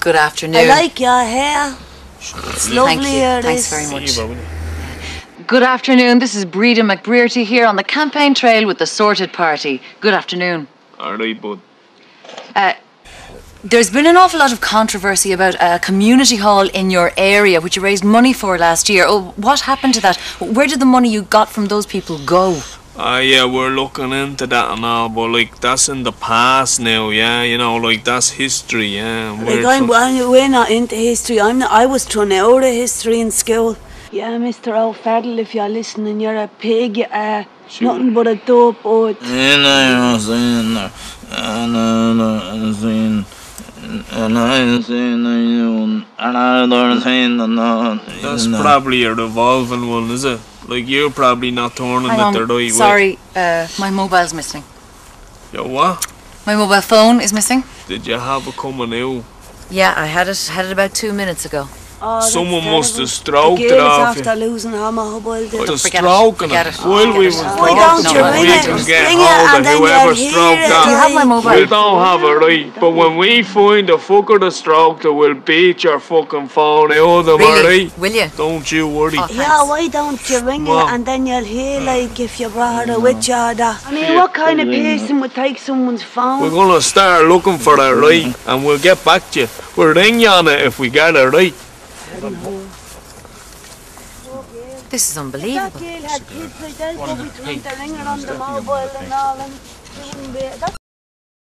Good afternoon. I like your hair. It's lovely Thank you. Thanks very much. See you, Bobby. Good afternoon. This is Breeda McBrearty here on the campaign trail with the Sorted Party. Good afternoon. All right, bud. Uh, there's been an awful lot of controversy about a community hall in your area, which you raised money for last year. Oh, what happened to that? Where did the money you got from those people go? Ah, yeah, we're looking into that now, but like that's in the past now, yeah. You know, like that's history, yeah. we're I'm, I'm, we're not into history. I'm not, I was thrown out of history in school. Yeah, Mr. O'Faddle, if you're listening, you're a pig. You are nothing but a dope oat. And I was in there, and I was in, and I was in the noon, and I was in the noon. That's probably a revolving one, is it? Like you're probably not turning Hang it the right way. Sorry, uh, my mobile's missing. Yo, what? My mobile phone is missing. Did you have it coming out? Yeah, I had it had it about two minutes ago. Oh, Someone must have terrible. stroked the it girls off after you. losing her mobile. did. The forget it, stroking forget it. it. While we was Why don't you we ring it? can get hold and of then whoever you'll hear stroked it. that. Do you have my mobile? We don't have it right, but when we find the fucker that stroked it, we'll beat your fucking phone out of oh, them, Really? alright? Will you? Don't you worry. Oh, Yeah, why don't you ring it and then you'll hear uh, like if you brought her with you or that. I mean, what kind of person would take someone's phone? We're gonna start looking for it, right? And we'll get back to you. We'll ring you on it if we get it, right? This is That unbelievable. girl had kids like that, go between the ringer on the mobile and all, and she wouldn't be. That's